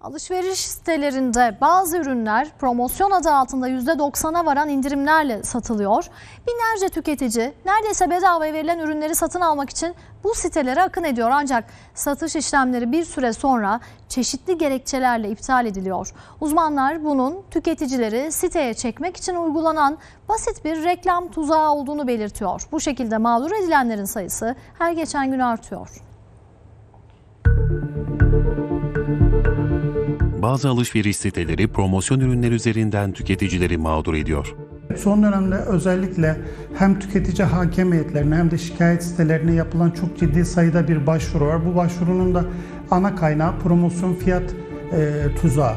Alışveriş sitelerinde bazı ürünler promosyon adı altında %90'a varan indirimlerle satılıyor. Binlerce tüketici neredeyse bedavaya verilen ürünleri satın almak için bu sitelere akın ediyor. Ancak satış işlemleri bir süre sonra çeşitli gerekçelerle iptal ediliyor. Uzmanlar bunun tüketicileri siteye çekmek için uygulanan basit bir reklam tuzağı olduğunu belirtiyor. Bu şekilde mağdur edilenlerin sayısı her geçen gün artıyor. Bazı alışveriş siteleri promosyon ürünler üzerinden tüketicileri mağdur ediyor. Son dönemde özellikle hem tüketici hakemiyetlerine hem de şikayet sitelerine yapılan çok ciddi sayıda bir başvuru var. Bu başvurunun da ana kaynağı promosyon fiyat e, tuzağı.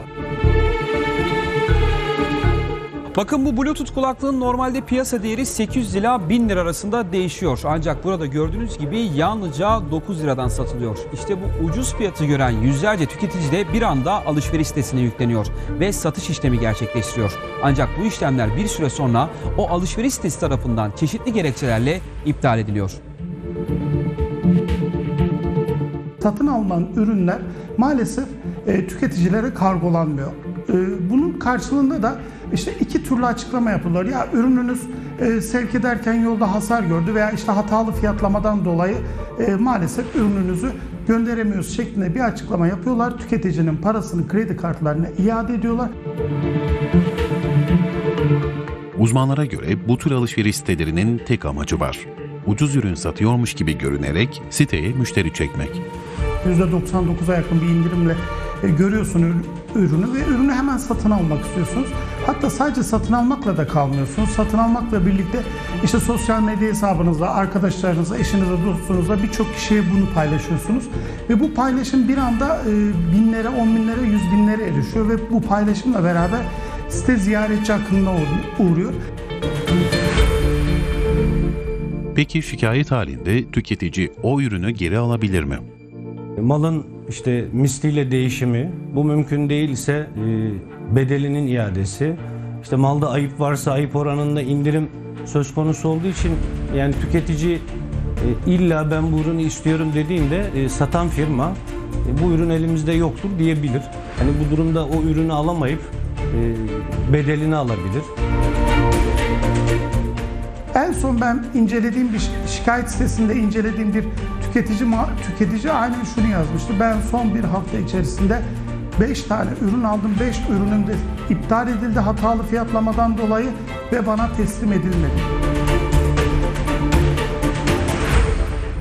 Bakın bu Bluetooth kulaklığın normalde piyasa değeri 800 ila 1000 lira arasında değişiyor. Ancak burada gördüğünüz gibi yalnızca 9 liradan satılıyor. İşte bu ucuz fiyatı gören yüzlerce tüketici de bir anda alışveriş sitesine yükleniyor ve satış işlemi gerçekleştiriyor. Ancak bu işlemler bir süre sonra o alışveriş sitesi tarafından çeşitli gerekçelerle iptal ediliyor. Satın alınan ürünler maalesef e, tüketicilere kargolanmıyor. E, bunun karşılığında da işte iki türlü açıklama yapılıyor. Ya ürününüz e, sevk ederken yolda hasar gördü veya işte hatalı fiyatlamadan dolayı e, maalesef ürününüzü gönderemiyoruz şeklinde bir açıklama yapıyorlar. Tüketicinin parasını kredi kartlarına iade ediyorlar. Uzmanlara göre bu tür alışveriş sitelerinin tek amacı var. Ucuz ürün satıyormuş gibi görünerek siteye müşteri çekmek. %99'a yakın bir indirimle e, görüyorsun ür- ürünü ve ürünü hemen satın almak istiyorsunuz. Hatta sadece satın almakla da kalmıyorsunuz. Satın almakla birlikte işte sosyal medya hesabınızla, arkadaşlarınızla, eşinizle, dostunuzla birçok kişiye bunu paylaşıyorsunuz. Ve bu paylaşım bir anda e, binlere, on binlere, yüz binlere erişiyor ve bu paylaşımla beraber site ziyaretçi akınına uğ- uğruyor. Peki şikayet halinde tüketici o ürünü geri alabilir mi? Malın işte misliyle değişimi, bu mümkün değilse e, bedelinin iadesi, işte malda ayıp varsa ayıp oranında indirim söz konusu olduğu için yani tüketici e, illa ben bu ürünü istiyorum dediğinde e, satan firma e, bu ürün elimizde yoktur diyebilir. Hani bu durumda o ürünü alamayıp bedelini alabilir. En son ben incelediğim bir şi- şikayet sitesinde incelediğim bir tüketici tüketici aynen şunu yazmıştı. Ben son bir hafta içerisinde 5 tane ürün aldım. 5 ürünüm de iptal edildi hatalı fiyatlamadan dolayı ve bana teslim edilmedi.